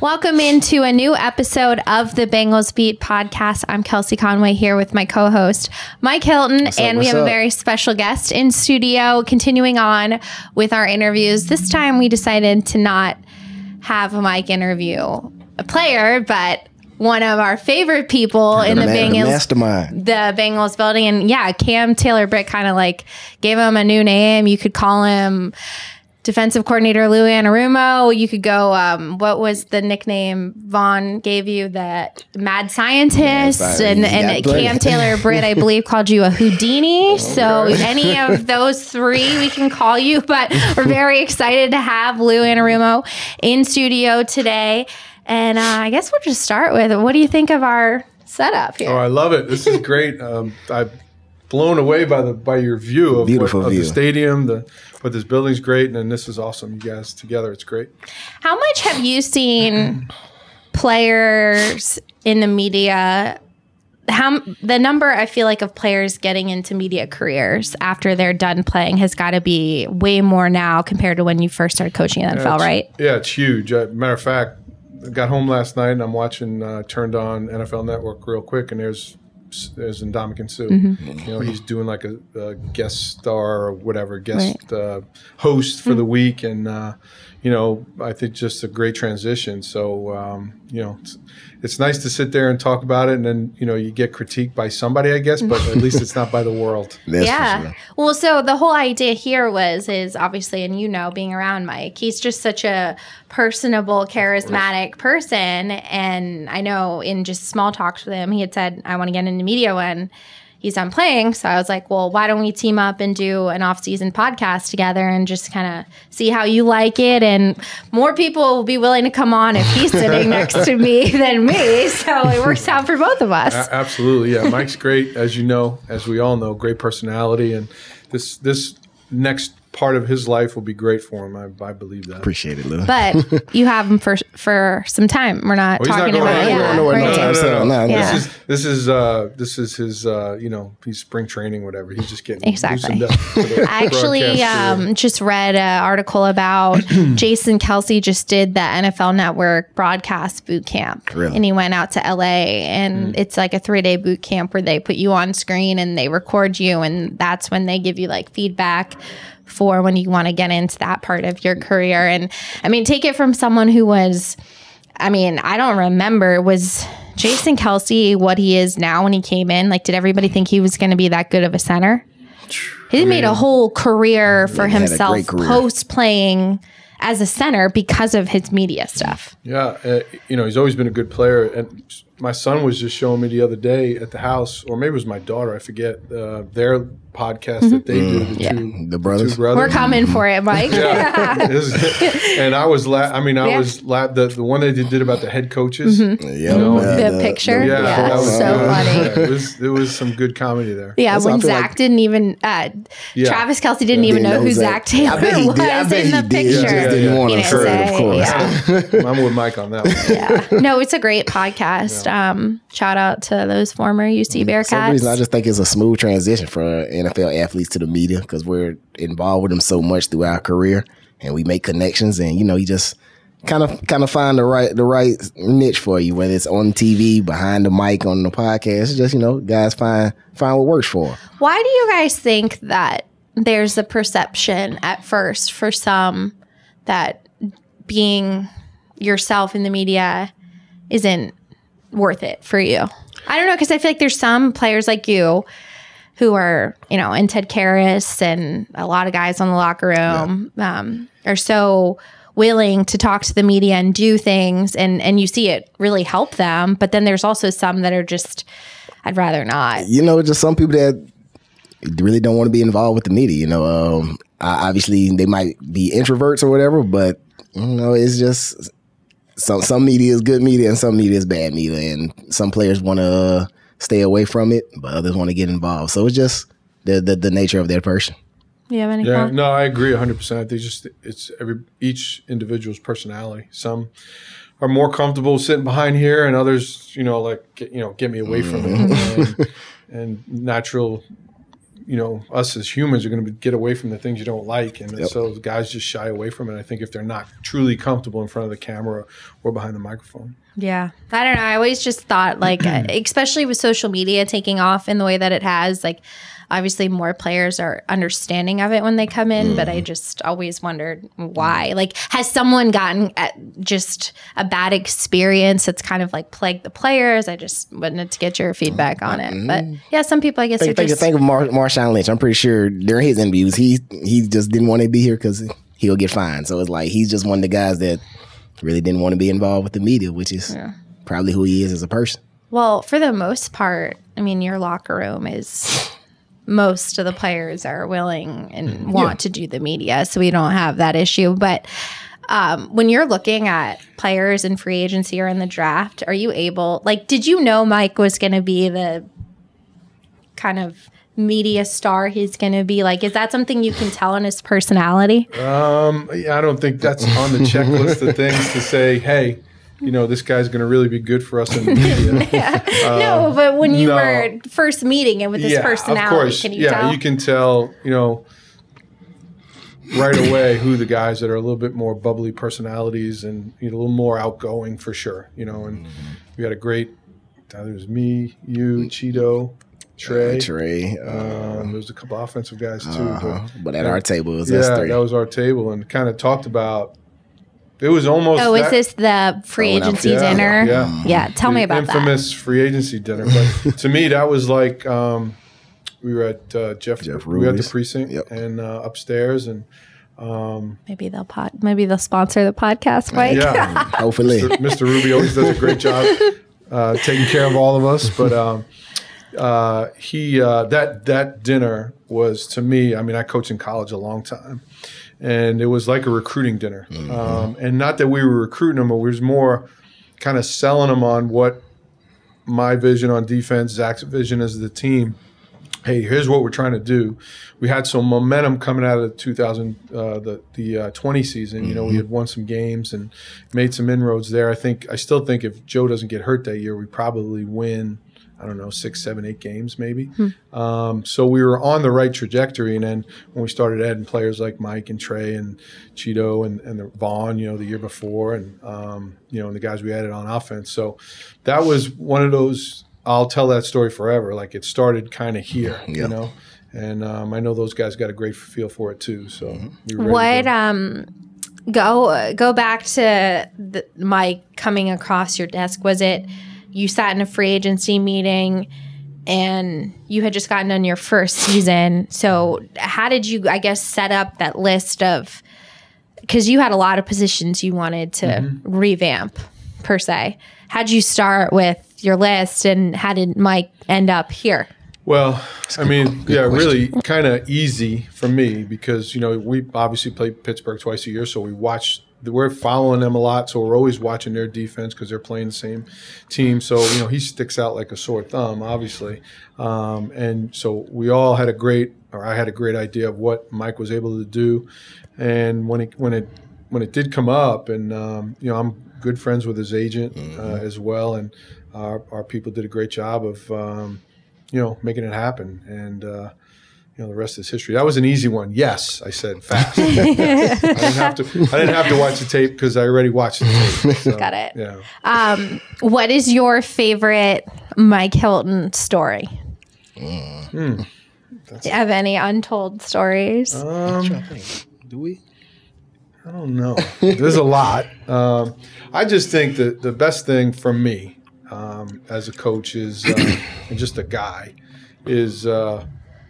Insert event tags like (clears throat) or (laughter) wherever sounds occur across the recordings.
Welcome into a new episode of the Bengals Beat podcast. I'm Kelsey Conway here with my co host, Mike Hilton, up, and we have a very special guest in studio. Continuing on with our interviews. This time we decided to not have a Mike interview a player, but one of our favorite people in the, Bengals mastermind. the Bengals building. And yeah, Cam Taylor Britt kind of like gave him a new name. You could call him defensive coordinator Lou Anarumo. You could go, um, what was the nickname Vonn gave you? The mad scientist. scientist. and and got Cam. Taylor Britt, I believe, called you a Houdini. (laughs) so any of (laughs) those three we can call you. But we're very excited to have Lou Anarumo in studio today. And uh, I guess we'll just start with what do you think of our setup here? Oh, I love it. This is great. Um, I'm blown away by the by your view of, what, Beautiful of view. the stadium. The but this building's great, and then this is awesome. You guys together, it's great. How much have you seen players in the media? How the number I feel like of players getting into media careers after they're done playing has got to be way more now compared to when you first started coaching in the NFL, It's- right? Yeah, it's huge. Uh, matter of fact, I got home last night and I'm watching. Uh, turned on NFL Network real quick, and there's there's Ndamukong Suh. Mm-hmm. You know, he's doing like a, a guest star or whatever guest uh, host for the week, and uh, you know, I think just a great transition. So um, you know, it's, it's nice to sit there and talk about it, and then you know, you get critiqued by somebody, I guess, but at least it's not by the world. (laughs) That's yeah. sure. Well, so the whole idea here was is obviously, and you know, being around Mike, he's just such a personable, charismatic person. And I know in just small talks with him, he had said, "I want to get into media when." He's done playing. So I was like, well, why don't we team up and do an off season podcast together and just kind of see how you like it? And more people will be willing to come on if he's sitting (laughs) next to me than me. So it (laughs) works out for both of us. A- Absolutely, yeah. Mike's great, as you know, as we all know, great personality, and this this next part of his life will be great for him. I, I believe that. Appreciate it, Lou. but (laughs) you have him for for some time. We're not Oh, he's not talking about anywhere. yeah, nowhere, no right. time soon. No, no. Yeah. This is this is uh, this is his uh, you know he's spring training whatever. He's just getting Exactly. up I actually um, just read an article about (clears throat) Jason Kelce just did the NFL Network broadcast boot camp, Really? and he went out to LA, and it's like a three day boot camp where they put you on screen and they record you, and that's when they give you like feedback for when you want to get into that part of your career. And I mean, take it from someone who was, I mean, I don't remember was. Jason Kelce, what he is now when he came in, like, did everybody think he was going to be that good of a center? He made a whole career for he himself post playing as a center because of his media stuff. Yeah, uh, you know, he's always been a good player. And my son was just showing me the other day at the house, or maybe it was my daughter, I forget, uh, their podcast that they do, the, two, The brothers. two brothers. We're coming for it, Mike. (laughs) And I was, la- I mean, I Yeah. was la- the the one they did, did about the head coaches. Yeah, know, uh, the picture? Yeah, Yeah, that was so good. funny. Yeah, it was it was some good comedy there. Yeah, That's when why I feel Zac like- didn't even, uh, Yeah. Travis Kelce didn't even Didn't know know who Zac. Zac Taylor I bet he was did. I bet in the picture. He just didn't want to didn't say it, of course. yeah. (laughs) I'm with Mike on that one. Yeah. No, it's a great podcast. Um, shout out to those former UC For some Bearcats. reason, I just think it's a smooth transition for NFL athletes to the media because we're involved with them so much through our career, and we make connections, and you know, you just kind of kind of find the right the right niche for you, whether it's on TV, behind the mic, on the podcast. Just you know, guys find find what works for. Why do you guys think that there's a perception at first for some that being yourself in the media isn't worth it for you? I don't know because I feel like there's some players like you who are, you know, and Ted Karras and a lot of guys on the locker room um, are so willing to talk to the media and do things and and you see it really help them but then there's also some that are just I'd rather not you know, just some people that really don't want to be involved with the media. You know, um, obviously they might be introverts or whatever, but you know, it's just some some media is good media and some media is bad media, and some players want to stay away from it, but others want to get involved. So it's just the the, the nature of their person. you have any Yeah, comments? no, I agree 100. percent I think just it's every each individual's personality. Some are more comfortable sitting behind here, and others, you know, like get, you know, get me away from it, mm-hmm. and, and natural you know, us as humans are going to get away from the things you don't like, and yep. so guys just shy away from it. I think if they're not truly comfortable in front of the camera or behind the microphone. Yeah, I don't know. I always just thought like, (clears throat) especially with social media taking off in the way that it has, like obviously more players are understanding of it when they come in, mm. but I mm. just always wondered why. Like, has someone gotten just a bad experience that's kind of like plagued the players? I just wanted to get your feedback on it. But mm. yeah, some people, I guess, think, think, just, think of Mar- Marshawn Lynch. I'm pretty sure during his interviews, he he just didn't want to be here because he'll get fined. So it's like he's just one of the guys that really didn't want to be involved with the media, which is yeah. probably who he is as a person. Well, for the most part, I mean, your locker room is most of the players are willing and want yeah. to do the media, so we don't have that issue. But um, when you're looking at players in free agency or in the draft, are you able? Like, did you know Mike was going to be the kind of media star he's going to be? Like, is that something you can tell in his personality? Um, I don't think that's on the checklist of things to say, hey, you know, this guy's going to really be good for us in the (laughs) media. yeah. uh, no, but when you no. were first meeting him with his yeah, personality, of course. can you yeah, tell? you can tell, you know, right away who the guys that are a little bit more bubbly personalities and you know, a little more outgoing for sure. You know, and mm-hmm. we had a great. There's me, you, Chido, Trey. Uh, Trey. Uh, um, there's a couple offensive guys too. Uh-huh. But, but, at our table, it was yeah, three. that was our table, and kind of talked about it was almost. Oh, is this the free agency yeah, dinner? Yeah, yeah. Tell the me about that. infamous that. free agency dinner. But (laughs) to me, that was like um, we were at uh, Jeff. Jeff we were at the precinct yep. and uh, upstairs, and um, maybe they'll pod, maybe they'll sponsor the podcast, Mike. Yeah, (laughs) hopefully. Mr. Mr. Ruby always does a great job uh, taking care of all of us, but. Um, uh, he uh, that that dinner was to me. I mean, I coached in college a long time, and it was like a recruiting dinner. Mm-hmm. Um, and not that we were recruiting them, but we was more kind of selling them on what my vision on defense, Zac's vision as the team. Hey, here's what we're trying to do. We had some momentum coming out of the 2000, uh, the the uh, 20 season. Mm-hmm. You know, we mm-hmm. had won some games and made some inroads there. I think I still think if Joe doesn't get hurt that year, we probably win I don't know, six, seven, eight games maybe. Hmm. Um, so we were on the right trajectory. And then when we started adding players like Mike and Trey and Chido and, and the Vonn, you know, the year before, and, um, you know, and the guys we added on offense. So that was one of those, I'll tell that story forever. Like it started kind of here, you know? And um, I know those guys got a great feel for it too. So mm-hmm. what, um, go go back to the, Mike coming across your desk. Was it you sat in a free agency meeting and you had just gotten on your first season. So, how did you, I guess, set up that list of because you had a lot of positions you wanted to mm-hmm. revamp per se? How'd you start with your list and how did Mike end up here? Well, I mean, yeah, question. really kind of easy for me because, you know, we obviously play Pittsburgh twice a year, so we watch we're following them a lot, so we're always watching their defense because they're playing the same team. So you know he sticks out like a sore thumb, obviously, um, and so we all had a great, or I had a great idea of what Mike was able to do, and when it when it when it did come up, and um, you know I'm good friends with his agent uh, mm-hmm. uh, as well, and our, our, people did a great job of um, you know making it happen, and. Uh, you know, the rest is history. That was an easy one. Yes, I said fast. (laughs) I didn't have to. I didn't have to watch the tape because I already watched the tape. (laughs) So, Got it. Yeah. Um, what is your favorite Mike Hilton story? Mm. Hmm. Do you have any untold stories? Um, Do we? I don't know. There's a lot. Um, I just think that the best thing for me um, as a coach is, uh, and just a guy, is. Uh,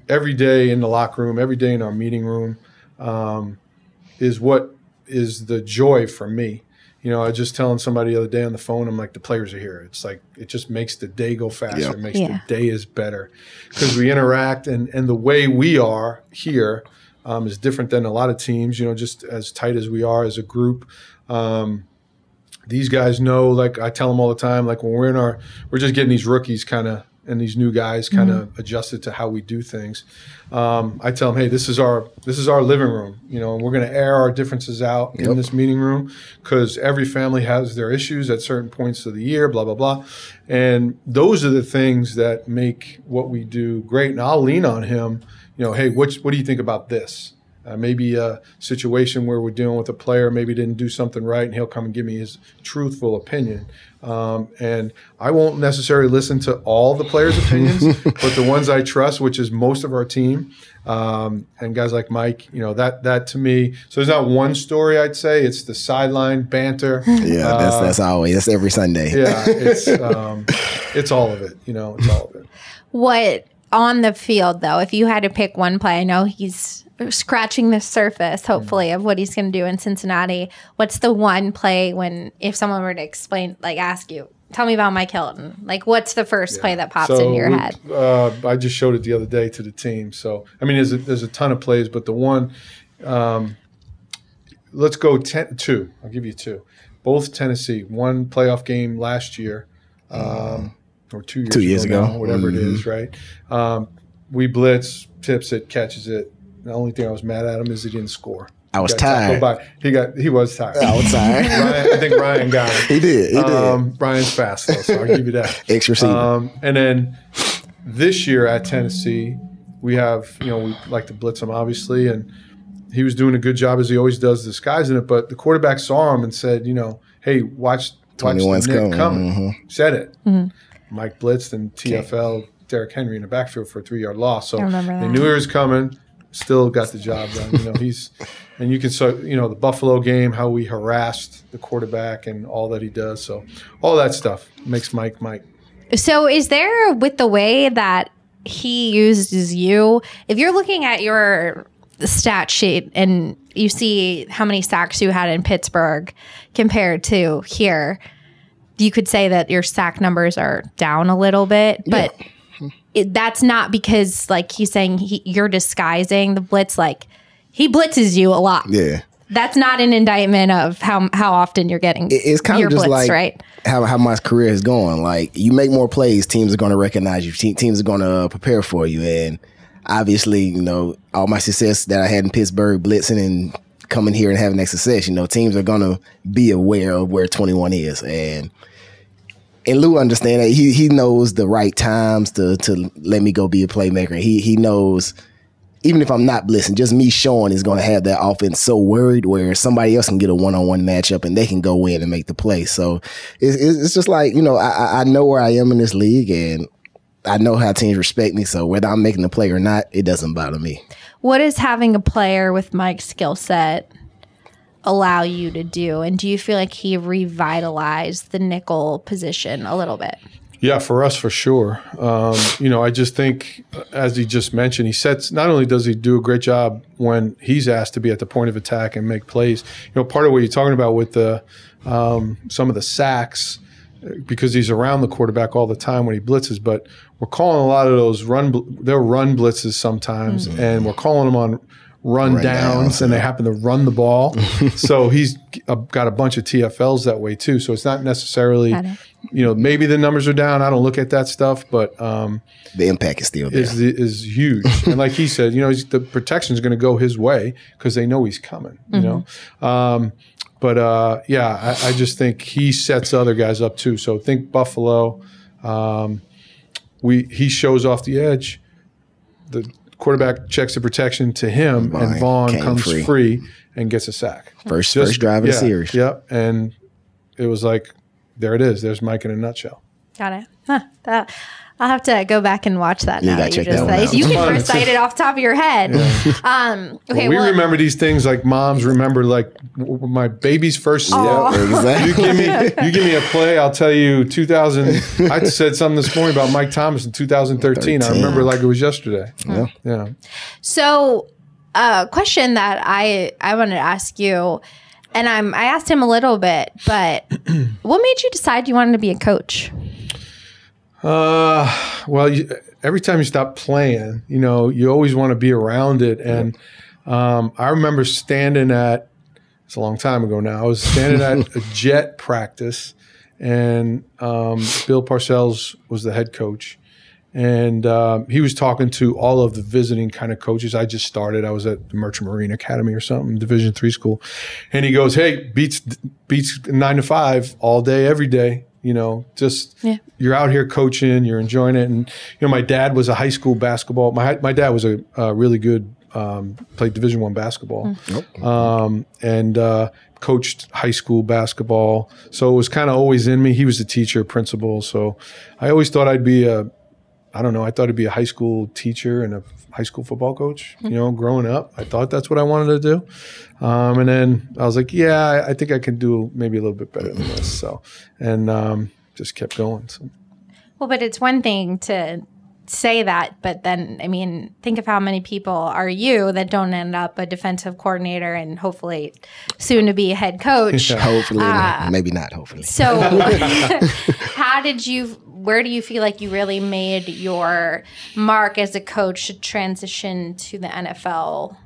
every day in the locker room, every day in our meeting room, um, is what is the joy for me. You know, I was just telling somebody the other day on the phone, I'm like, the players are here. It's like, it just makes the day go faster, yep. makes yeah. the day is better because we interact and, and the way we are here um, is different than a lot of teams, you know, just as tight as we are as a group. Um, these guys know, like I tell them all the time, like when we're in our, we're just getting these rookies kind of and these new guys kind of mm-hmm. adjusted to how we do things. Um, I tell them, hey, this is our this is our living room, you know, and we're going to air our differences out yep. in this meeting room because every family has their issues at certain points of the year, blah blah blah, and those are the things that make what we do great. And I'll lean on him you know, hey, what what do you think about this? Uh, maybe a situation where we're dealing with a player maybe didn't do something right, and he'll come and give me his truthful opinion. Um, and I won't necessarily listen to all the players' (laughs) opinions, but the ones I trust, which is most of our team, um, and guys like Mike, you know that that to me. So there's not one story I'd say. It's the sideline banter. (laughs) Yeah, that's Uh, that's always that's every Sunday. yeah, it's (laughs) um, it's all of it. You know, it's all of it. What on the field though? If you had to pick one play, I know he's scratching the surface, hopefully, of what he's going to do in Cincinnati. What's the one play when if someone were to explain, like, ask you, tell me about Mike Hilton? Like, what's the first play that pops So into your we- head? Uh, I just showed it the other day to the team. So I mean, there's a, there's a ton of plays, but the one, um, let's go ten, two. I'll give you two. Both Tennessee, one playoff game last year, um, or two years Two years ago. now, whatever it is, right? Um, we blitz, tips it, catches it. The only thing I was mad at him is he didn't score. I was He tired. by- he got he was tired. I Outside. (laughs) Ryan, I think Ryan got it. he did. He did. Um, Ryan's fast though, so I'll give you that. (laughs) Extra receiver. Um, and then this year at Tennessee, we have you know we like to blitz him obviously, and he was doing a good job as he always does disguising it. But the quarterback saw him and said, you know, hey, watch watch the 21's Nick coming. coming. Mhm. Said it. Mike blitzed and TFL Derrick Henry in the backfield for a three yard loss. So I remember they knew he was coming. Still got the job done. You know he's, and you can so you know the Buffalo game how we harassed the quarterback and all that he does. So all that stuff makes Mike Mike. So, is there with the way that he uses you, if you're looking at your stat sheet and you see how many sacks you had in Pittsburgh compared to here, you could say that your sack numbers are down a little bit, but it, that's not because, like he's saying, he, you're disguising the blitz. Like he blitzes you a lot. yeah. That's not an indictment of how how often you're getting It- it's kind your of just blitz, like right? how how my career is going. Like you make more plays, teams are going to recognize you. Te- teams are going to uh, prepare for you, and obviously, you know, all my success that I had in Pittsburgh, blitzing and coming here and having that success, you know, teams are going to be aware of where 21 is, and and Lou understand that he he knows the right times to to let me go be a playmaker. He he knows even if I'm not blitzing, just me showing is going to have that offense so worried where somebody else can get a one on one matchup and they can go in and make the play. So it's, it's just like you know I I- I know where I am in this league and I know how teams respect me. So whether I'm making the play or not, it doesn't bother me. What is having a player with Mike's skill set allow you to do? And do you feel like he revitalized the nickel position a little bit? Yeah, for us, for sure. Um, you know, I just think, uh, as he just mentioned, he sets. Not only does he do a great job when he's asked to be at the point of attack and make plays. You know, part of what you're talking about with the um, some of the sacks, because he's around the quarterback all the time when he blitzes. But we're calling a lot of those run. They're run blitzes sometimes, and we're calling them on run, Run downs, downs, and they happen to run the ball. (laughs) so he's got a bunch of TFLs that way too. So it's not necessarily you know, maybe the numbers are down. I don't look at that stuff, but um, The impact is still there. is is huge. (laughs) and like he said, you know, he's, the protection is going to go his way because they know he's coming. You know, um, but uh, yeah, I, I just think he sets other guys up too. So think Buffalo. Um, we he shows off the edge. The quarterback checks the protection to him, and Vonn Vonn comes free. free. and gets a sack. First Just- first drive of yeah, the series. Yep, and it was like, there it is. There's Mike in a nutshell. Got it. Huh, that, I'll have to go back and watch that You now. that check you just that one out. You can (laughs) fun. recite it off the top of your head. Um, okay, we well, remember these things like moms remember like w- w- my baby's first step. (laughs) Aw. Yeah, You give me you give me a play, I'll tell you 2000 (laughs) I said something this morning about Mike Thomas in 2013. I remember like it was yesterday. Yeah. Yeah. So, a question that I I wanted to ask you, and I'm I asked him a little bit, but (clears throat) what made you decide you wanted to be a coach? Uh, well, you, every time you stop playing, you know, you always want to be around it. And um, I remember standing at, it's a long time ago now, I was standing at (laughs) a jet practice, and um, Bill Parcells was the head coach. And um, he was talking to all of the visiting kind of coaches. I just started. I was at the Merchant Marine Academy or something, Division three school. And he goes, "Hey, beats beats nine to five all day, every day. You know, just Yeah. you're out here coaching, you're enjoying it, and you know, my dad was a high school basketball. My my dad was a, a really good um, played Division One basketball, um, and uh, coached high school basketball. So it was kind of always in me. He was a teacher, principal, so I always thought I'd be a I don't know. I thought I'd be a high school teacher and a high school football coach. You know, growing up, I thought that's what I wanted to do. Um, and then I was like, yeah, I, I think I can do maybe a little bit better than this. So, and um, just kept going. So, Well, but it's one thing to say that, but then, I mean, think of how many people are you that don't end up a defensive coordinator and hopefully soon to be a head coach. (laughs) Hopefully, Ah. maybe not. Hopefully, So, (laughs) (laughs) how did you, where do you feel like you really made your mark as a coach to transition to the NFL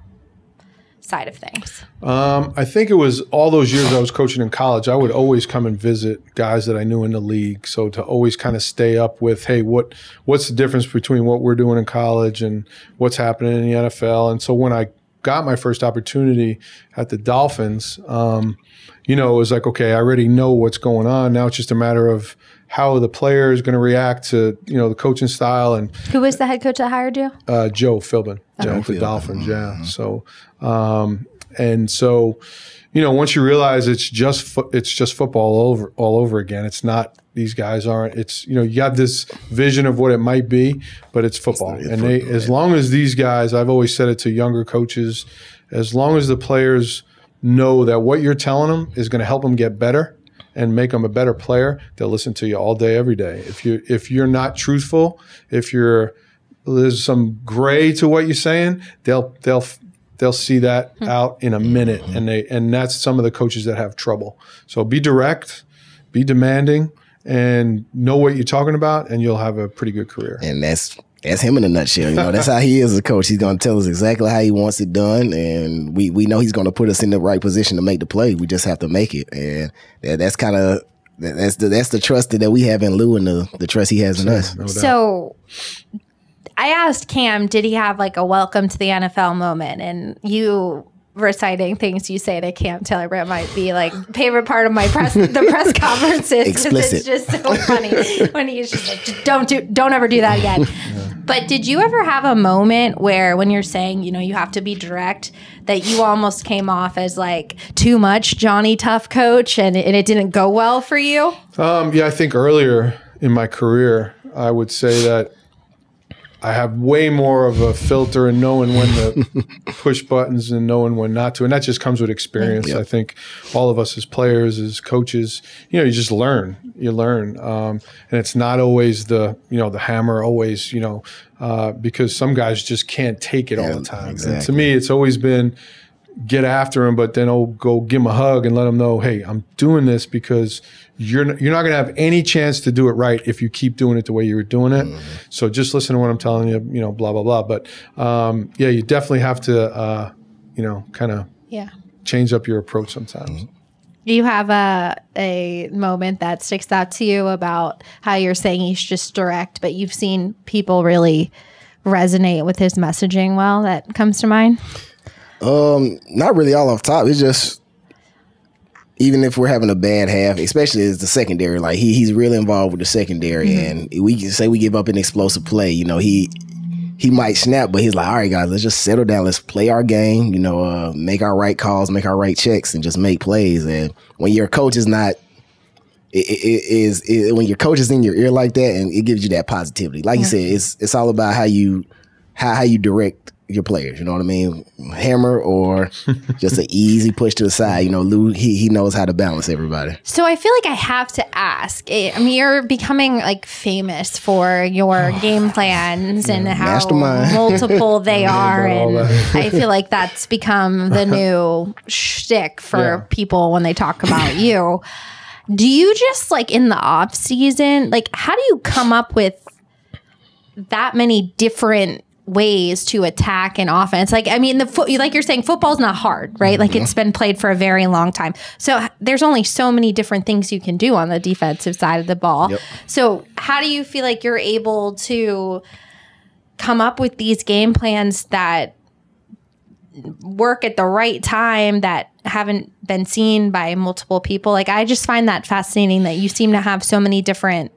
side of things? um, I think it was all those years I was coaching in college. I would always come and visit guys that I knew in the league. So to always kind of stay up with, hey, what what's the difference between what we're doing in college and what's happening in the NFL? And so when I got my first opportunity at the Dolphins, um, you know, it was like, okay, I already know what's going on. Now it's just a matter of how the player is going to react to, you know, the coaching style and Who was the head coach that hired you? uh, Joe Philbin Joe at the Dolphins. Yeah. So, um, and so, you know, once you realize it's just fo- it's just football all over all over again. It's not these guys aren't. It's you know you have this vision of what it might be, but it's football. It's and they football, as long as these guys, I've always said it to younger coaches, as long as the players know that what you're telling them is going to help them get better and make them a better player, they'll listen to you all day, every day. If you if you're not truthful, if you're there's some gray to what you're saying, they'll they'll they'll see that hmm. out in a minute, and they and that's some of the coaches that have trouble. So be direct, be demanding, and know what you're talking about, and you'll have a pretty good career. and that's that's him in a nutshell. You know, that's how he is as a coach. He's going to tell us exactly how he wants it done, and we we know he's going to put us in the right position to make the play. We just have to make it, and that, that's kind of that's the that's the trust that we have in Lou and the the trust he has in us. No. So I asked Cam, did he have like a welcome to the NFL moment? And you reciting things you say to Cam Taylor Britt might be like favorite part of my press the press (laughs) conferences 'cause Explicit. it's just so funny when he's just like "Just don't do don't ever do that again. (laughs) But did you ever have a moment where when you're saying, you know, you have to be direct, that you almost came off as like too much Johnny Tough coach and, and it didn't go well for you? Um, yeah, I think earlier in my career, I would say that I have way more of a filter in knowing when to (laughs) push buttons and knowing when not to. And that just comes with experience. I think all of us as players, as coaches, you know, you just learn. You learn. Um, and it's not always the, you know, the hammer always, you know, uh, because some guys just can't take it all the time. And to me, it's always been get after him, but then I'll go give him a hug and let him know, hey, I'm doing this because you're n- you're not going to have any chance to do it right if you keep doing it the way you were doing it. So just listen to what I'm telling you, you know, blah blah blah. But um, yeah, you definitely have to, uh, you know, kind of Yeah. change up your approach sometimes. Do you have a a moment that sticks out to you about how you're saying he's just direct, but you've seen people really resonate with his messaging well that comes to mind? Um, not really all off top. It's just even if we're having a bad half, especially as the secondary, like he he's really involved with the secondary, and we can say we give up an explosive play. You know, he he might snap, but he's like, all right, guys, let's just settle down. Let's play our game. You know, uh, make our right calls, make our right checks, and just make plays. And when your coach is not. It, it, it is it, when your coach is in your ear like that, and it gives you that positivity. Like you said, it's it's all about how you how how you direct your players. You know what I mean? Hammer or (laughs) just an easy push to the side. You know, Lou he he knows how to balance everybody. So I feel like I have to ask. I I mean, you're becoming like famous for your (sighs) game plans and how Mastermind. (laughs) multiple they (laughs) are, and. I feel like that's become the new shtick for Yeah. people when they talk about you. Do you just like in the off season, like how do you come up with that many different ways to attack an offense? Like, I mean, the foot, like you're saying, football's not hard, right? Like it's mm-hmm. been played for a very long time. So there's only so many different things you can do on the defensive side of the ball. Yep. So how do you feel like you're able to come up with these game plans that work at the right time that haven't been seen by multiple people. Like I just find that fascinating that you seem to have so many different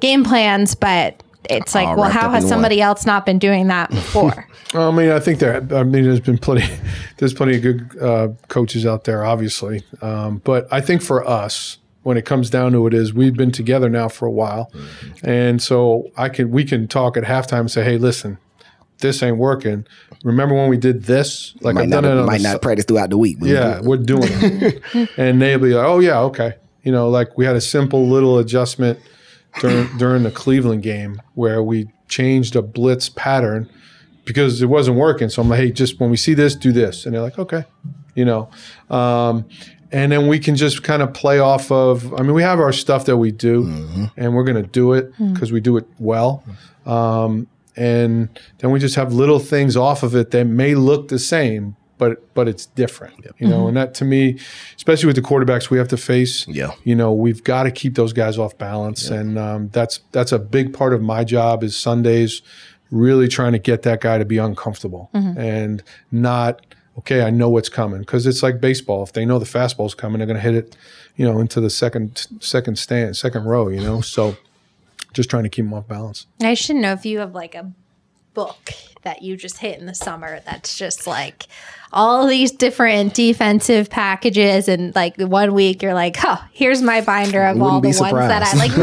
game plans, but it's like, well, how has in somebody else not been doing that before? (laughs) I mean, I think there. I mean, there's been plenty. (laughs) There's plenty of good uh, coaches out there, obviously. Um, but I think for us, when it comes down to it, is we've been together now for a while, and so I can we can talk at halftime and say, "Hey, listen, this ain't working. Remember when we did this? Like might I've not, done it. On might not si- practice throughout the week. But yeah, we're doing it. (laughs) and they'll be like, oh, yeah, okay. You know, like we had a simple little adjustment during, during the Cleveland game where we changed a blitz pattern because it wasn't working. So I'm like, hey, just when we see this, do this. And they're like, okay, you know. Um, and then we can just kind of play off of, I mean, we have our stuff that we do and we're going to do it because we do it well. Um, and then we just have little things off of it that may look the same, but but it's different, you know. And that to me, especially with the quarterbacks we have to face, Yeah. you know, we've got to keep those guys off balance, and um, that's that's a big part of my job is Sundays, really trying to get that guy to be uncomfortable and not okay. I know what's coming because it's like baseball. If they know the fastball's coming, they're going to hit it, you know, into the second second stand, second row, you know. So just trying to keep them off balance. I should know if you have like a book that you just hit in the summer that's just like all these different defensive packages and like one week you're like oh here's my binder of all Wouldn't the be ones that i like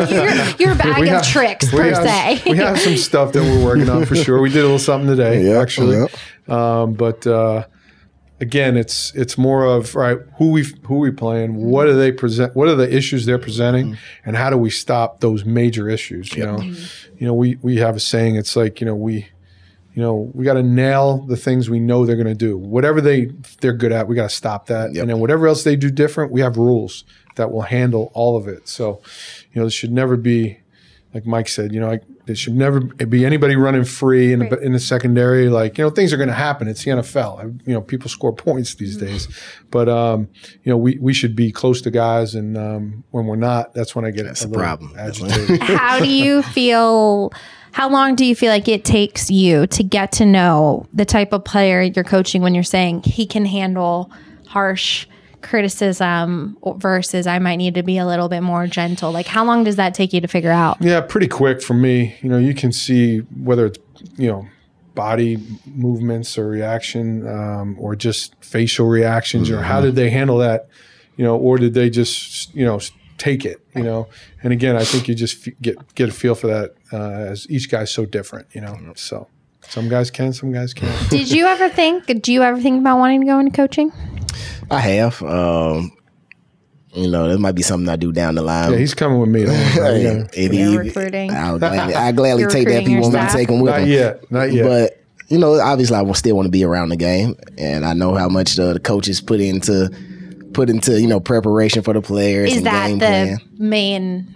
your, your (laughs) bag We of have- tricks we per have, se we have some stuff that we're working on for sure. We did a little something today, Yep, actually. yep. Um, but uh, again, it's it's more of right who we who we playing, what are they present, what are the issues they're presenting, and how do we stop those major issues? You know, you know, we we have a saying. It's like you know we. You know, we got to nail the things we know they're going to do. Whatever they they're good at, we got to stop that. Yep. And then whatever else they do different, we have rules that will handle all of it. So, you know, there should never be like Mike said, you know, like there should never be anybody running free in the, in the secondary. Like, you know, things are going to happen. It's the NFL. I- You know, people score points these Mm-hmm. days, but um, you know, we, we should be close to guys, and um, when we're not, that's when I get That's a the problem. agitated. how do you feel how long do you feel like it takes you to get to know the type of player you're coaching when you're saying he can handle harsh criticism versus I might need to be a little bit more gentle? Like how long does that take you to figure out? Yeah, pretty quick for me. You know, you can see whether it's you know body movements or reaction, um, or just facial reactions, or how did they handle that? You know, or did they just you know s- take it? You know, and again, I think you just f- get get a feel for that uh, as each guy's so different. You know, so some guys can, some guys can't. (laughs) Did you ever think do you ever think about wanting to go into coaching? I have. Um, you know, that might be something I do down the line. Yeah, he's coming with me. Don't worry about it. (laughs) Hey, Yeah. if You're he- recruiting. I'll gladly, I'll gladly You're take that if recruiting he want me to take him with Not him. yet, not yet. But you know, obviously, I will still want to be around the game, and I know how much the, the coaches put into put into you know preparation for the players Is and that game the plan. main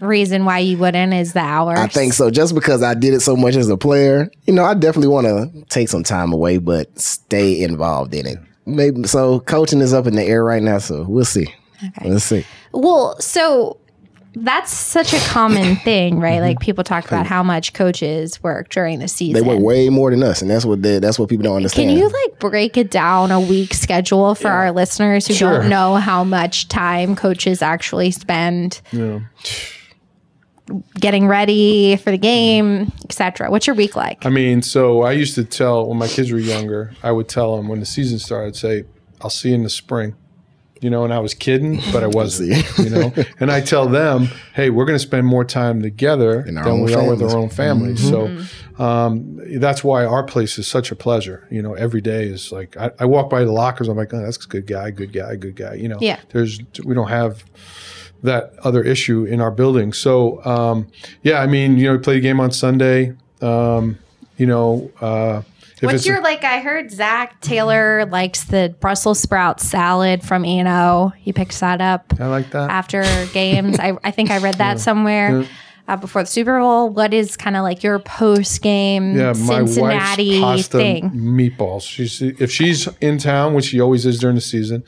reason why you wouldn't is the hours? I think so. Just because I did it so much as a player, you know, I definitely want to take some time away, but stay involved in it. Maybe so. Coaching is up in the air right now, so we'll see. Let's see. Well, so that's such a common (coughs) thing, right? Mm-hmm. Like people talk about how much coaches work during the season. They work way more than us, and that's what they, that's what people don't understand. Can you like break it down a week schedule for our listeners who Sure. don't know how much time coaches actually spend Yeah. getting ready for the game, etc. What's your week like? I mean, so I used to tell when my kids were younger, I would tell them when the season started, I'd say, I'll see you in the spring. You know, and I was kidding, but I (laughs) wasn't. you know, and I tell them, hey, we're going to spend more time together In than we are with our own families. So um, that's why our place is such a pleasure. You know, every day is like I, I walk by the lockers, I'm like, oh, that's a good guy, good guy, good guy. You know, Yeah. There's we don't have that other issue in our building. So um, yeah, I mean, you know, we play the game on Sunday. Um, you know, uh, if What's your like? I heard Zac Taylor likes the Brussels sprout salad from E&O. He picks that up I like that. after games. I, I think I read that (laughs) somewhere uh, before the Super Bowl. What is kind of like your post game Yeah, my Cincinnati pasta thing? meatballs. She's if she's in town, which she always is during the season,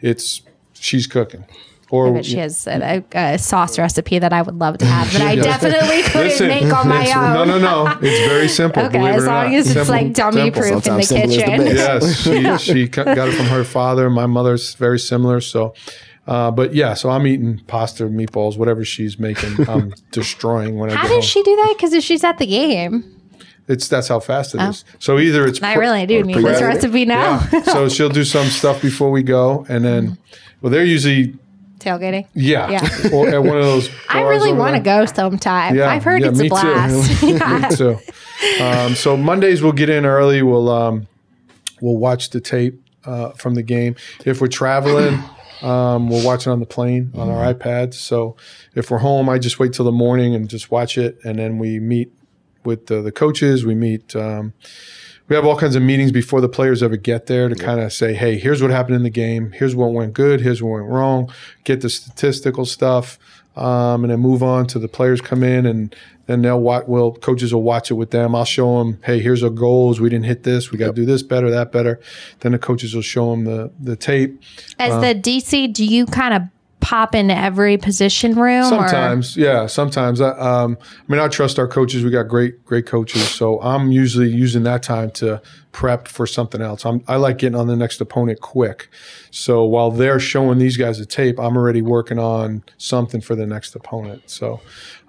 it's she's cooking. Or but she has a, a, a sauce recipe that I would love to have, but I (laughs) definitely couldn't Listen, make on my own. No, no, no. It's very simple. Okay, believe it as or long not. as it's Simple, like dummy simple. proof in the Sometimes simple the kitchen. best. Yes, (laughs) she she got it from her father. My mother's very similar. So, uh, but yeah, so I'm eating pasta, meatballs, whatever she's making. I'm (laughs) destroying when I How does she do that? Because if she's at the game, It's that's how fast it is. So either it's I pre- really do need this recipe now. yeah. so she'll do some stuff before we go, and then well, they're usually Tailgating. yeah, Yeah. (laughs) or at one of those. (laughs) I really want to go sometime. Yeah, I've heard yeah, it's a me too. blast. (laughs) yeah. Me too. Um, so Mondays we'll get in early. We'll um, we'll watch the tape uh, from the game. If we're traveling, um, we'll watch it on the plane on our iPads. So if we're home, I just wait till the morning and just watch it, and then we meet with the, the coaches. We meet. Um, we have all kinds of meetings before the players ever get there to kind of say, hey, here's what happened in the game. Here's what went good. Here's what went wrong. Get the statistical stuff, um, and then move on to the players come in and then they'll watch. Well, coaches will watch it with them. I'll show them, hey, here's our goals. We didn't hit this. We got to do this better, that better. Then the coaches will show them the the tape. As the DC, do you kind of pop in every position room? or- Sometimes, yeah, sometimes. I, um, I mean, I trust our coaches. We got great, great coaches. So I'm usually using that time to prep for something else. I'm, I like getting on the next opponent quick. So while they're showing these guys the tape, I'm already working on something for the next opponent. So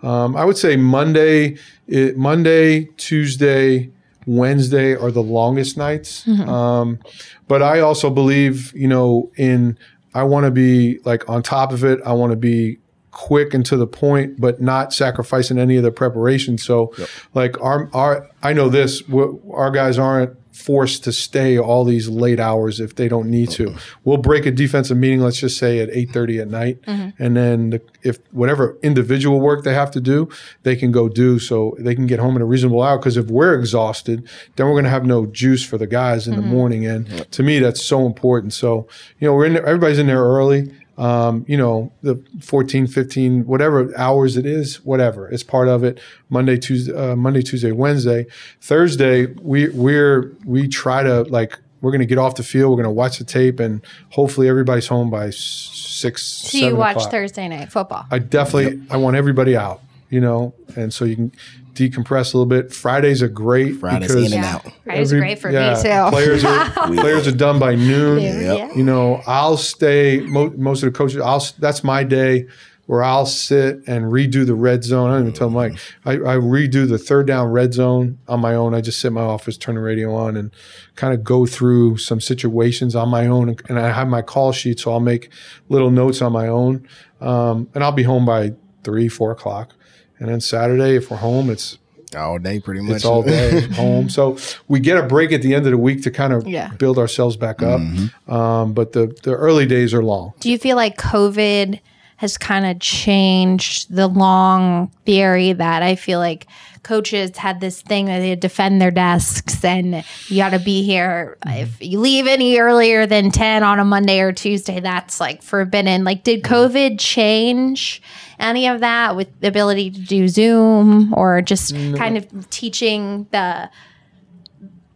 um, I would say Monday, it, Monday, Tuesday, Wednesday are the longest nights. Um, but I also believe, you know, in I want to be like on top of it. I want to be quick and to the point, but not sacrificing any of the preparation. So, like our our I know this. our guys aren't forced to stay all these late hours if they don't need to. We'll break a defensive meeting, let's just say at eight thirty at night, mm-hmm. and then the, if whatever individual work they have to do, they can go do so they can get home in a reasonable hour. Because if we're exhausted, then we're going to have no juice for the guys in the mm-hmm. morning. And to me, that's so important. So you know, we're in there, everybody's in there early. Um, you know, the 14, 15, whatever hours it is, whatever. It's part of it. Monday, Tuesday, uh, Monday, Tuesday, Wednesday, Thursday. We we're we try to like we're going to get off the field. We're going to watch the tape, and hopefully everybody's home by six. So you watch o'clock. Thursday night football. I definitely I want everybody out, you know, and so you can decompress a little bit. Fridays are great. Fridays because in and Yeah. out. Friday's every- great for yeah, me too. Players are (laughs) players are done by noon. Yeah. You know, I'll stay. Mo- most of the coaches, I'll that's my day where I'll sit and redo the red zone. I don't even tell Mike. I, I redo the third down red zone on my own. I just sit in my office, turn the radio on, and kind of go through some situations on my own. And I have my call sheet, so I'll make little notes on my own. Um, and I'll be home by three, four o'clock. And then Saturday, if we're home, it's All day, pretty much. it's all day (laughs) home. So we get a break at the end of the week to kind of Yeah. build ourselves back up. Um, but the, the early days are long. Do you feel like COVID has kind of changed the long theory that I feel like coaches had this thing that they defend their desks and you got to be here. If you leave any earlier than 10 on a Monday or Tuesday, that's like forbidden. Like, did COVID change any of that with the ability to do Zoom or just kind of teaching the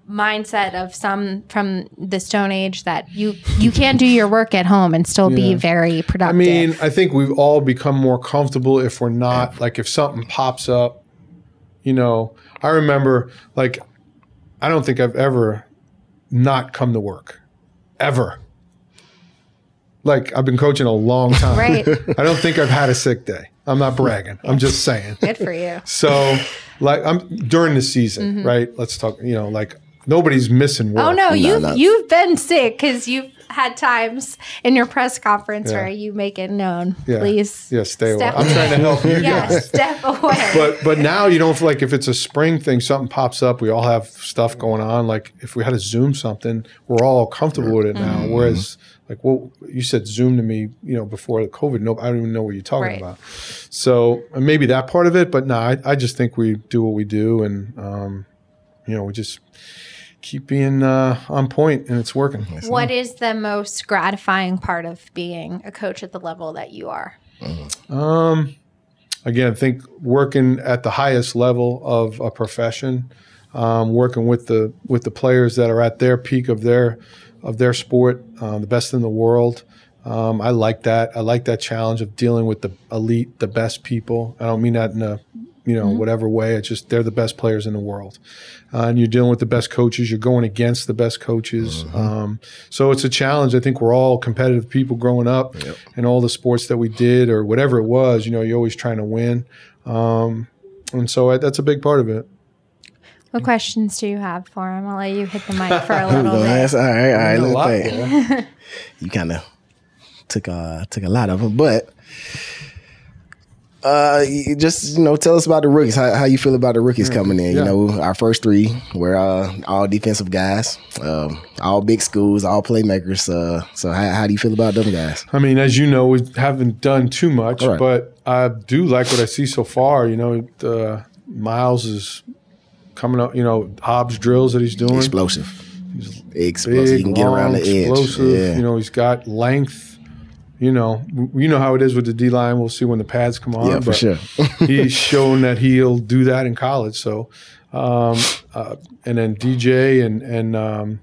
mindset of some from the stone age that you you can do your work at home and still be very productive. I mean, I think we've all become more comfortable if we're not like if something pops up, you know. I remember like I don't think I've ever not come to work. Ever. Like I've been coaching a long (laughs) time. Right. (laughs) I don't think I've had a sick day. I'm not bragging. I'm just saying. Good for you. So, like, I'm during the season, mm-hmm. right? Let's talk. You know, like nobody's missing work. Mm-hmm. Oh no, you've no. you've been sick because you've had times in your press conference Yeah. where you make it known. Yeah. Please, Yeah, stay away. step I'm trying to help you yeah, guys. step away. (laughs) But but now you don't feel like if it's a spring thing, something pops up. We all have stuff going on. Like if we had to Zoom something, we're all comfortable with it now. Mm-hmm. Whereas like well, you said Zoom to me, you know, before the COVID. No, I don't even know what you're talking Right. about. So and maybe that part of it, but no, I, I just think we do what we do, and um, you know, we just keep being uh, on point, and it's working. what is the most gratifying part of being a coach at the level that you are? Um, again, I think working at the highest level of a profession, um, working with the with the players that are at their peak of their of their sport, uh, the best in the world. Um, I like that. I like that challenge of dealing with the elite, the best people. I don't mean that in a you know whatever way. It's just they're the best players in the world, uh, and you're dealing with the best coaches. You're going against the best coaches. Um, so it's a challenge. I think we're all competitive people growing up, in all the sports that we did or whatever it was. You know, you're always trying to win, um, and so I, that's a big part of it. What questions do you have for him? I'll let you hit the mic for a (laughs) little bit. ask- all right, all right. a lot think. (laughs) you kind of took uh took a lot of them, but uh, just you know, tell us about the rookies. How, how you feel about the rookies coming in? You know, our first three were uh, all defensive guys, um, all big schools, all playmakers. Uh, so how, how do you feel about them guys? I mean, as you know, we haven't done too much, Right. but I do like what I see so far. You know, uh, Myles is coming up. You know, Hobbs drills that he's doing. Explosive, He's explosive. Big, you can get around the edge. explosive. Yeah. You know, he's got length. You know, you know how it is with the D line. We'll see when the pads come on. yeah, for but sure. (laughs) he's (laughs) shown that he'll do that in college. So, um, uh, and then DJ and and um,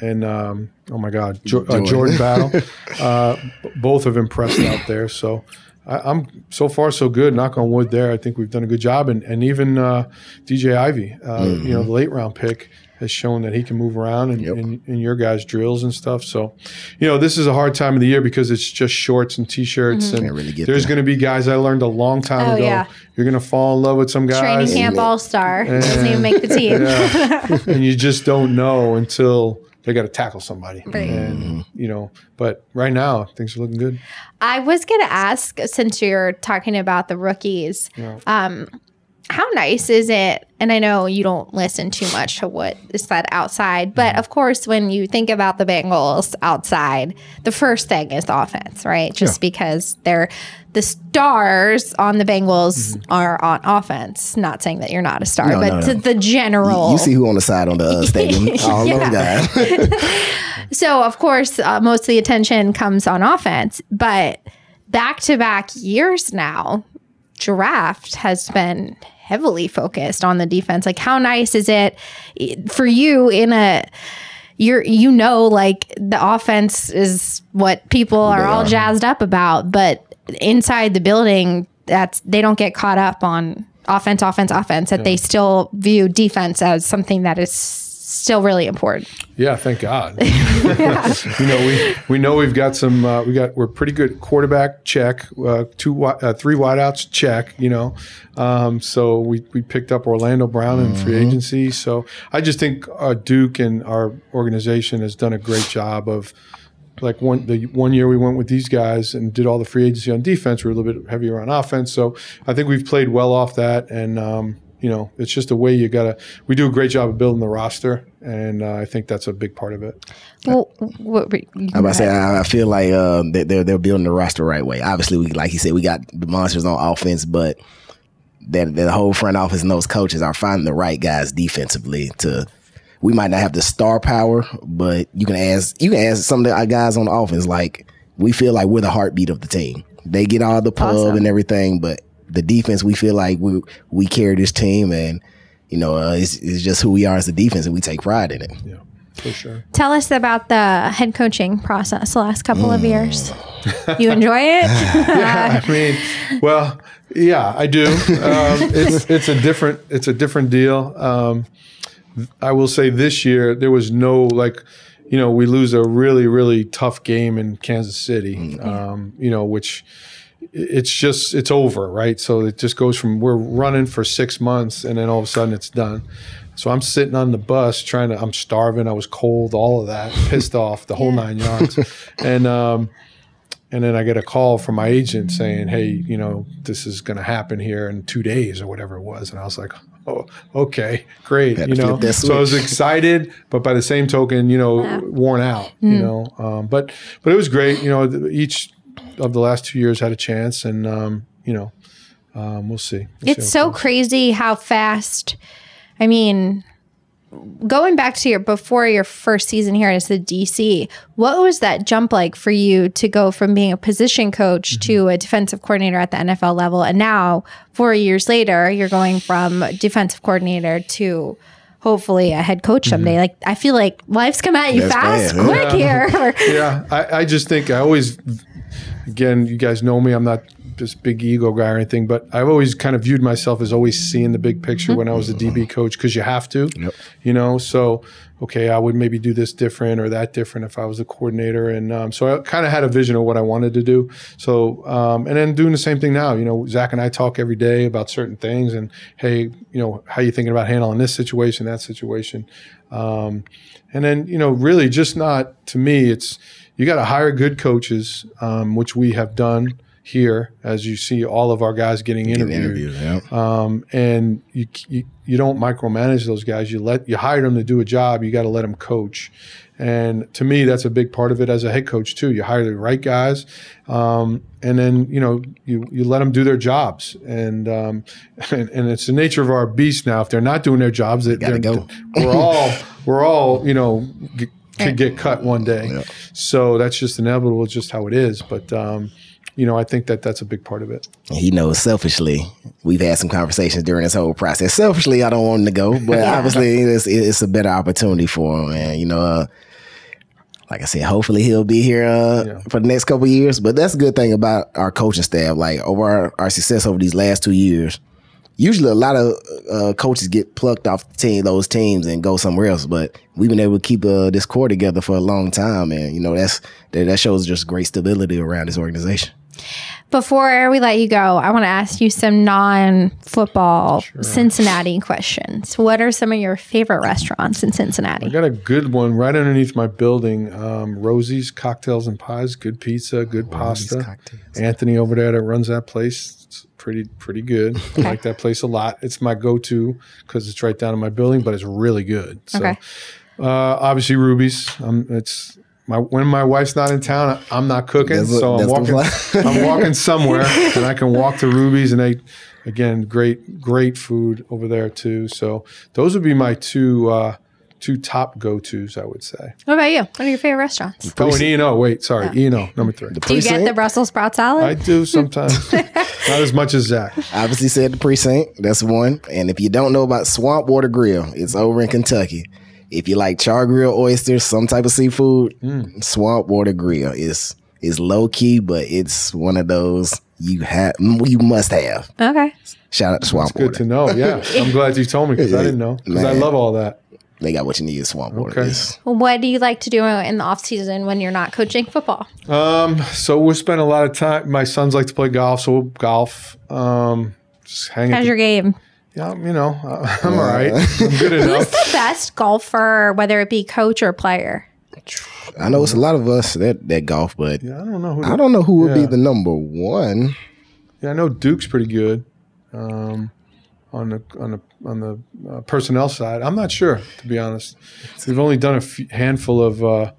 and um, oh my God, jo- uh, Jordan. Battle, (laughs) uh, both have impressed out there. So. I, I'm so far so good. Knock on wood. There, I think we've done a good job, and and even uh, DJ Ivey, uh, you know, the late round pick, has shown that he can move around in, Yep. in, in your guys' drills and stuff. So, you know, this is a hard time of the year because it's just shorts and t-shirts, and Can't really get there's going to be guys I learned a long time Oh, ago. yeah. You're going to fall in love with some guys, Training camp all star doesn't even make the team. Yeah. (laughs) and you just don't know until they got to tackle somebody. Right. And you know, but right now things are looking good. I was going to ask, since you're talking about the rookies, um, how nice is it? And I know you don't listen too much to what is said outside, but of course, when you think about the Bengals outside, the first thing is the offense, right? Just because they're the stars on the Bengals are on offense. Not saying that you're not a star, No, but no, to no. the general. You see who on the side on the uh, stadium? (laughs) All Yeah. guys. (laughs) So, of course, uh, most of the attention comes on offense, but back to back years now, Draft has been heavily focused on the defense. Like, how nice is it for you in a you're you know like the offense is what people are all jazzed up about, but inside the building, that's they don't get caught up on offense, offense, offense. That they still view defense as something that is still really important. Yeah, thank God. (laughs) (laughs) you know, we we know we've got some. Uh, we got we're pretty good quarterback check, uh, two uh, three wideouts check. You know, um, so we we picked up Orlando Brown in free agency. So I just think uh, Duke and our organization has done a great job of. Like one the one year we went with these guys and did all the free agency on defense. We were a little bit heavier on offense, so I think we've played well off that. And um, you know, it's just a way you gotta. We do a great job of building the roster, and uh, I think that's a big part of it. Well, what, were- you I'm about to say I, I feel like uh, they, they're they're building the roster the right way. Obviously, we like you said, we got the monsters on offense, but that the whole front office and those coaches are finding the right guys defensively. To we might not have the star power, but you can ask you can ask some of the guys on the offense. Like we feel like we're the heartbeat of the team. They get all the pub Awesome. and everything, but the defense we feel like we we carry this team and. You know, uh, it's, it's just who we are as a defense, and we take pride in it. Yeah, for sure. Tell us about the head coaching process the last couple Mm. of years. (laughs) You enjoy it? (laughs) I mean, well, yeah, I do. Um, (laughs) it's it's a different it's a different deal. Um, I will say this year there was no like, you know, we lose a really really tough game in Kansas City. Um, you know, which it's just it's over, right? So it just goes from we're running for six months and then all of a sudden it's done. So I'm sitting on the bus trying to. I'm starving. I was cold. All of that, pissed off, the whole nine yards, and um, and then I get a call from my agent saying, "Hey, you know, this is going to happen here in two days or whatever it was." And I was like, "Oh, okay, great." Had You know, flip that so I was excited, but by the same token, you know, Yeah. worn out. You know, um, but but it was great. You know, each of the last two years had a chance, and um, you know, um, we'll see. We'll it's how it so goes. crazy how fast. I mean, going back to your before your first season here as the DC, what was that jump like for you to go from being a position coach to a defensive coordinator at the NFL level, and now four years later, you're going from defensive coordinator to hopefully a head coach someday. Like I feel like life's come at you That's fast, fast, quick here. (laughs) yeah, I, I just think I always, again, you guys know me. I'm not this big ego guy or anything, but I've always kind of viewed myself as always seeing the big picture when I was a DB coach because you have to, Yep. you know. So, okay, I would maybe do this different or that different if I was a coordinator, and um, so I kind of had a vision of what I wanted to do. So, um, and then doing the same thing now. You know, Zac and I talk every day about certain things, and hey, you know, how you thinking about handling this situation, that situation, um, and then you know, really, just not to me, it's you got to hire good coaches, um, which we have done here, as you see all of our guys getting interviewed. interviews, yeah. Um, and you, you you don't micromanage those guys. You let you hire them to do a job. You got to let them coach. And to me, that's a big part of it as a head coach too. You hire the right guys, um, and then you know you you let them do their jobs. And, um, (laughs) and and it's the nature of our beast now. If they're not doing their jobs, they Gotta go. We're all we're all you know g- could get cut one day. Yeah. So that's just inevitable. Just how it is. But um, you know, I think that that's a big part of it. He knows selfishly. We've had some conversations during this whole process. Selfishly, I don't want him to go, but (laughs) obviously, it's, it's a better opportunity for him. And you know, uh, like I said, hopefully he'll be here uh, Yeah. for the next couple of years. But that's a good thing about our coaching staff. Like over our, our success over these last two years, usually a lot of uh, coaches get plucked off the team, those teams, and go somewhere else. But we've been able to keep uh, this core together for a long time, and you know that's that, that shows just great stability around this organization. Before we let you go, I want to ask you some non-football Cincinnati questions. What are some of your favorite restaurants in Cincinnati? I got a good one right underneath my building. Um, Rosie's Cocktails and Pies, good pizza, good pasta. Cocktails. Anthony over there that runs that place, it's pretty pretty good. I like that place a lot. It's my go-to because it's right down in my building, but it's really good. So, Okay. uh, obviously Ruby's. Um, it's my when my wife's not in town, I'm not cooking, That's what- so I'm walking. (laughs) I'm walking somewhere, (laughs) and I can walk to Ruby's, and they, again, great great food over there too. So those would be my two. Uh, Two top go tos, I would say. What about you? What are your favorite restaurants? Oh, and E and O. Wait, sorry, E and O, number three. Do you get the Brussels sprout salad? I do sometimes, (laughs) not as much as Zac. Obviously said the precinct. That's one. And if you don't know about Swamp Water Grill, it's over in Kentucky. If you like char grill oysters, some type of seafood, Mm. Swamp Water Grill is is low key, but it's one of those you have you must have. okay. Shout out to Swamp Good Water. Good to know. Yeah, (laughs) I'm glad you told me because I didn't know. Because I love all that. They got what you need. Swamp Water. Okay. It's- What do you like to do in the off season when you're not coaching football? Um, so we spend a lot of time. My sons like to play golf, so we'll golf. Um, just hang. at How's the- your game? Yeah, you know, uh, (laughs) I'm all right. (laughs) I'm good Who's the best golfer, whether it be coach or player? I know it's a lot of us that that golf, but Yeah, I don't know. Who I don't know who would Yeah. be the number one. Yeah, I know Duke's pretty good. Um, on the on the on the uh, personnel side, I'm not sure to be honest. We've only done a handful of uh,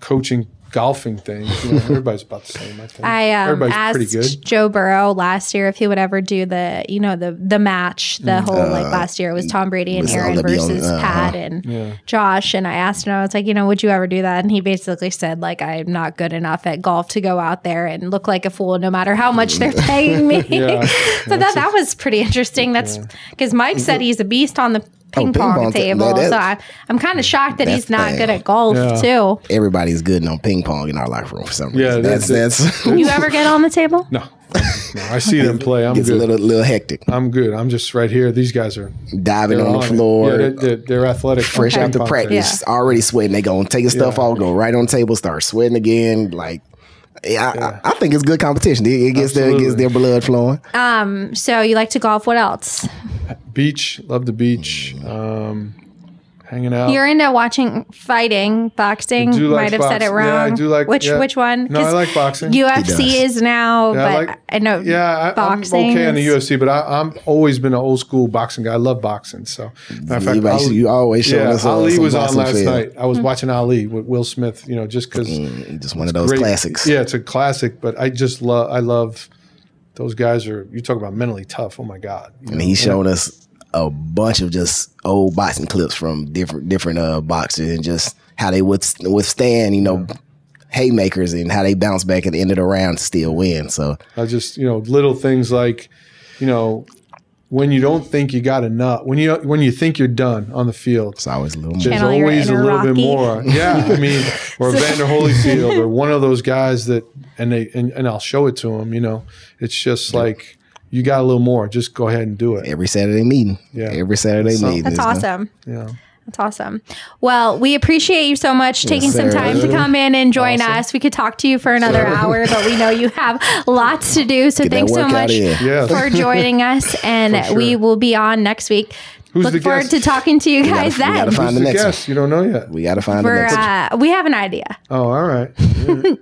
coaching golfing things. You know, everybody's about the same. I think I um, everybody's pretty asked good. Joe Burrow last year if he would ever do the, you know, the the match. The whole like last year it was Tom Brady and Aaron to on- versus uh-huh. Pat and Yeah. Josh. And I asked him, I was like, you know, would you ever do that? And he basically said, like, I'm not good enough at golf to go out there and look like a fool, no matter how much they're paying me. (laughs) Yeah. (laughs) so that that was pretty interesting. That's because Mike said he's a beast on the ping, Oh, ping pong, pong table. that- so I, I'm kind of mm, shocked that he's not bad. good at golf Yeah. too. Everybody's good on ping pong in our locker room for some reason. Yeah, that's that's- that's, (laughs) (laughs) You ever get on the table? No, no, I see them play. I'm gets a little little hectic. I'm good. I'm just right here. These guys are Diving they're on the floor. Yeah, they're, they're, they're athletic. fresh Ping after practice, players. already sweating. They gonna take his stuff Yeah. off, go right on the table, start sweating again. Like, yeah, I, I, I think it's good competition. It, it gets their it gets their blood flowing. Um, so you like to golf? What else? Beach, love the beach. Um, hanging out. You're into watching fighting, boxing. I do like Might have said it wrong. Yeah, I do like- which yeah. which one? No, I 'Cause like boxing. UFC is now, Yeah, I but like- I know. Yeah, I, I'm boxing okay on the UFC, but I, I'm always been an old school boxing guy. I love boxing. So, matter of fact, You, Ali- you always showing yeah, us Ali some was on last film. night. I was watching Ali with Will Smith. You know, just because Mm, Just one of those classics. Yeah, it's a classic. But I just love. I love those guys. Are you talk about mentally tough? Oh my god! You And know, he's showing us a bunch of just old boxing clips from different different uh, boxers and just how they would withstand, you know, haymakers and how they bounce back at the end of the round to still win. So I just, you know, little things like, you know, when you don't think you got enough, when you when you think you're done on the field, It's always a little more. there's Channel always a inner little bit more. Yeah, I mean, (laughs) or Evander Holyfield, or one of those guys that, and they and, and I'll show it to them. You know, it's just like you got a little more. Just go ahead and do it. Every Saturday meeting. Yeah. Every Saturday So- meeting. That's It's gonna- awesome. Yeah. That's awesome. Well, we appreciate you so much taking some time to come in and join Awesome. us. We could talk to you for another hour, but we know you have lots to do. So Get thanks so much. Yes. for joining us. (laughs) And sure. we will be on next week. Who's Look the forward guest? to talking to you gotta- guys we gotta then. find Who's the the next one. You don't know yet. We got to find the We're, next uh, we have an idea. Oh, all right. (laughs)